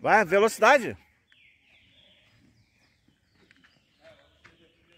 Vai, velocidade.